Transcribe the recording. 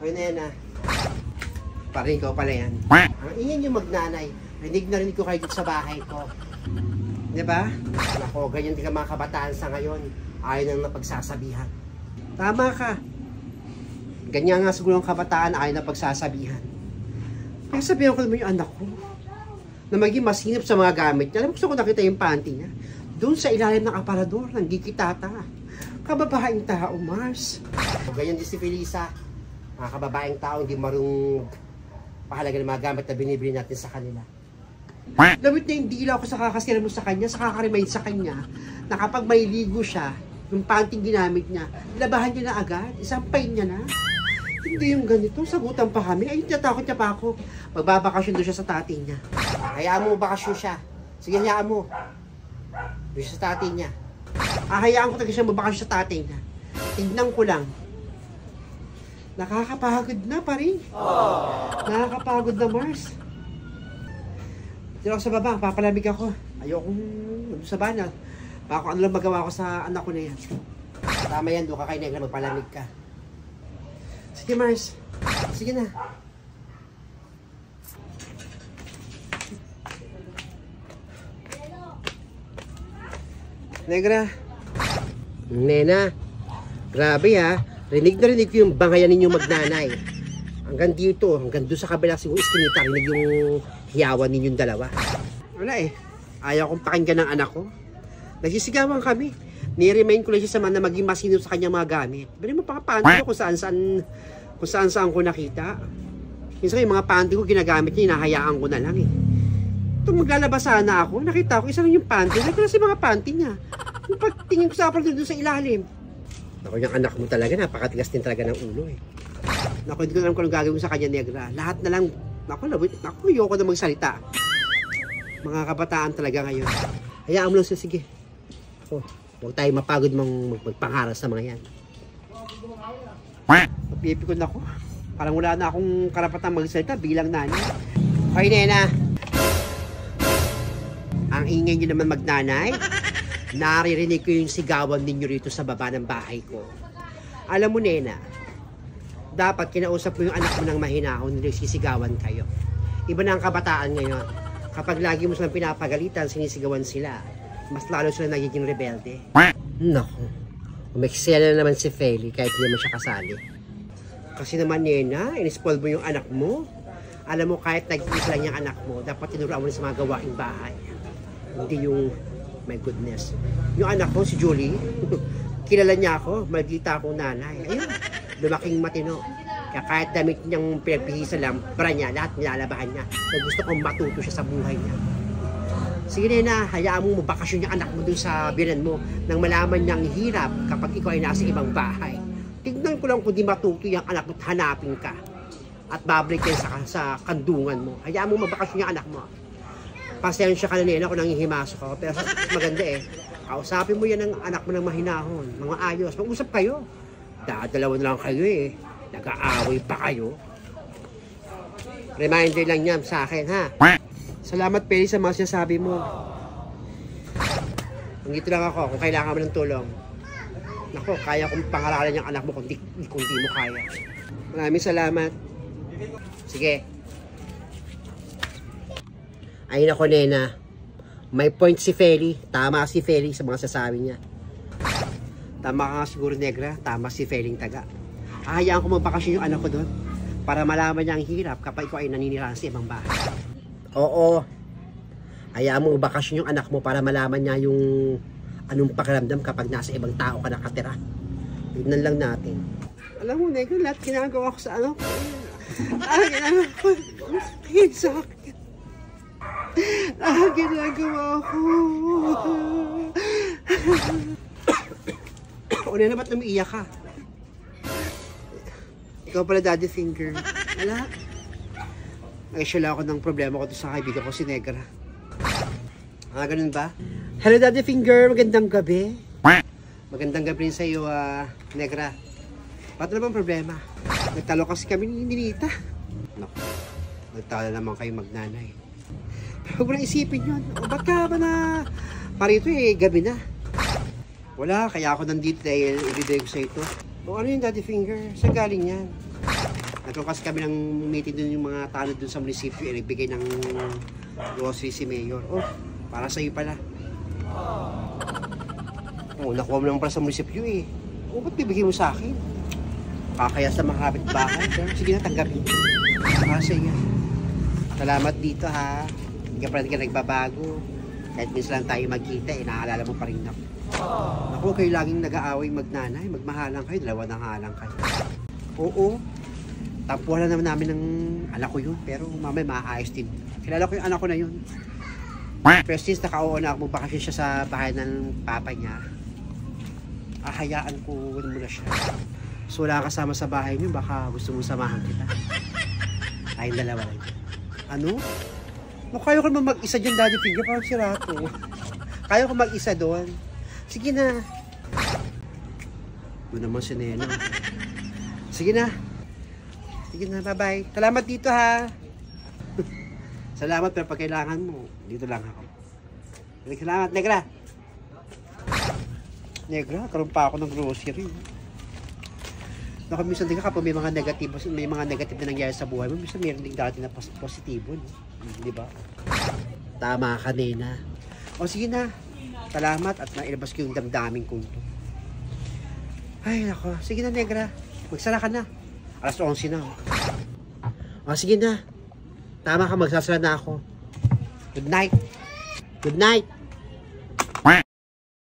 Hoy, Nena. Pare, ikaw pala yan. Ang ingin yung magnanay. Rinig na rinig ko kayo sa bahay ko. Di ba? Ako, ganyan din ka mga kabataan sa ngayon. Ayaw nang napagsasabihan. Tama ka. Ganyan nga siguro ang kabataan ayaw na pagsasabihan. Kaya sabihan ko naman yung anak ko na maging masinap sa mga gamit niya. Alam gusto ko nakita yung panty niya. Doon sa ilalim ng aparador, ng gikitata. Kababaeng tao, Mars. Ganyan din si Felisa. Mga kababaeng tao, hindi marunong pahalaga ng mga gamit na binibili natin sa kanila. Lamit na yung dila ko sa kakasira mo sa kanya, sa kakaremind sa kanya, na kapag may ligo siya, yung panting ginamit niya, labahan niya na agad, isampay niya na. Hindi yung ganito, sagutan pa kami. Ay, natakot niya pa ako. Magbabakasyon doon siya sa tati niya. Hayaan mo bakasyon siya. Sige, hayaan mo. Doon siya sa tati niya. Ahayaan ko talaga siya mabakasyon sa tati niya. Tignan ko lang. Nakakapagod na pa rin. Nakakapagod na Mars. Dito ako sa baba, papalamig ako. Ayokong sa bana. Baka ano lang magawa ko sa anak ko na yan. Tama yan, doon ka kay Negra, magpalamig ka. Sige Mars, sige na. Negra. Nena. Grabe ha. Rinig na rinig ko yung bangayan ninyong magnanay. Hanggang dito, hanggang doon sa kabila siguro iskinita, rinig yung hiyawan ninyong dalawa. Wala eh. Ayaw kong pakinggan ng anak ko. Nagsisigawan kami. Ni-remind ko lang siya sa man na maging masinop sa kanyang mga gamit. Pero mga panty ko kung saan saan, kung saan saan ko nakita. Minsan yung mga panty ko ginagamit niya, hinahayaan ko na lang eh. Ito maglalabas sana ako, nakita ko isa lang yung panty. Nakita kasi mga panty niya. Yung pagtingin ko sa apartment doon sa ilalim. Ako yung anak mo talaga, napakatigas din talaga ng ulo eh. Naku, hindi ko alam kung anong gagawin sa kanya negra. Lahat na lang, naku, labit, naku, ayoko na magsalita. Mga kabataan talaga ngayon. Hayaan mo lang siya, sige. Ako, huwag tayo mapagod mag- magpangaral sa mga yan. Mapipikon ako. Parang wala na akong karapatang magsalita bilang nanay. Okay, nena. Ang ingay nyo naman magnanay. Naririnig ko yung sigawan ninyo rito sa baba ng bahay ko. Alam mo, nena, dapat kinausap mo yung anak mo ng mahinahon nila sisigawan kayo. Iba na ang kabataan ngayon. Kapag lagi mo silang pinapagalitan, sinisigawan sila, mas lalo sila nagiging rebelde. Nako, umeksela na naman si Feli kahit hindi mo siya kasali. Kasi naman, Nena, inispoil mo yung anak mo. Alam mo, kahit nag-iisa lang yung anak mo, dapat tinuruan mo sa mga gawaing bahay. Hindi yung, my goodness. Yung anak ko, si Julie, kilala niya ako, maldita akong nanay. Ayun, lumaking matino. Kaya kahit damit niyang pinagpihisa lang, bra niya, lahat nilalabahan niya. Na gusto kong matuto siya sa buhay niya. Sige na, hayaan mo mabakasyon yung anak mo dun sa binan mo nang malaman niyang hirap kapag ikaw ay nasa ibang bahay. Tignan ko lang kung di matuto yung anak mo at hanapin ka. At babalik kayo sa, sa kandungan mo. Hayaan mo mabakasyon yung anak mo. Pasensya ka na nena kung nangihimasok ako. Pero maganda eh. Kausapin mo yan ng anak mo ng mahinahon. Mga ayos. Mag-usap kayo. Dadalawa na lang kayo eh. Nag-aaway pa kayo. Reminder lang yan sa akin ha. Salamat Peli sa mga sinasabi mo. Nandito lang ako kung kailangan mo ng tulong. Nako, kaya kong pangaralan yung anak mo kung di, kung di mo kaya. Maraming salamat. Sige. Ay nako, Nena. May point si Feli. Tama si Feli sa mga sasabi niya. Tama ka siguro, Negra. Tama si Feling Taga. Hahayaan ko magbakasyon yung anak ko doon para malaman niya ang hirap kapag ikaw ay naninirahan sa ibang bahay. Oo. Hayaan mo magbakasyon yung anak mo para malaman niya yung anong pakiramdam kapag nasa ibang tao ka nakatira. Tignan lang natin. Alam mo, Negra, lahat ginagawa ko sa ano ginagawa ko. Sakit sa akin. Ah, ginagawa ko. O na ba't umiiyak ka? Ikaw pala daddy finger. Wala. Nag-share ako ng problema ko to sa kaibigan ko si Negra. Ah, ganun ba? Hello daddy finger, magandang gabi. Magandang gabi rin sa iyo, ah, Negra. Ba't naman problema? Nagtalo kasi kami ni Ninita. Naku, nagtalo naman kayo magnanay. Huwag mo na isipin yun. O, ba't ka ba na... Parito eh, gabi na. Wala, kaya ako nandito dahil ibigay ko sa ito. O ano yung daddy finger? Saan galing yan? Nagkaroon kasi kami ng meeting dun yung mga tanod dun sa munisipyo eh, nagbigay ng grocery si Mayor. Oh, para sa iyo pala. Oh, nakuha mo naman pala sa munisipyo eh. Oh, ba't bibigay mo sa akin? Kakaya sa mga kapitbahay. Sige na, tanggapin. Para sa iyo. Salamat dito ha. Hindi ka pa rin nagbabago. Kahit minsan lang tayo magkita, eh, naaalala mo pa rin ako. Ako, kayo laging nag-aaway magnanay. Magmahalang kayo, dalawa nang halang kayo. Oo. Tapuan na naman namin ng anak ko yun. Pero mamaya maayos din. Kilala ko yung anak ko na yun. Pero since nakauo na ako magbakasyon siya sa bahay ng papa niya, ahayaan ko muna siya. So wala ka kasama sa bahay niyo, baka gusto mong samahan kita. Tayong dalawa lang. Ano? Kaya ko naman mag-isa dyan, Daddy Figure, parang si Rato. Kaya ko mag-isa doon. Sige na. Doon naman si Nena. Sige na. Sige na, bye-bye. Salamat dito ha. Salamat pero pag kailangan mo, dito lang ako. Salamat, Negra. Negra, karoon pa ako ng grocery. Naku, minsan din ka kapag may mga negatibo, may mga negative na nangyari sa buhay mo, minsan meron din dati na pos- positibo, no? Di ba? Tama ka, Nena. O sige na. Salamat at nailabas ko yung damdaming kong to. Ay, nako. Sige na, Negra. Magsara ka na. Alas 11 na. O, sige na. Tama ka, magsasara na ako. Good night. Good night.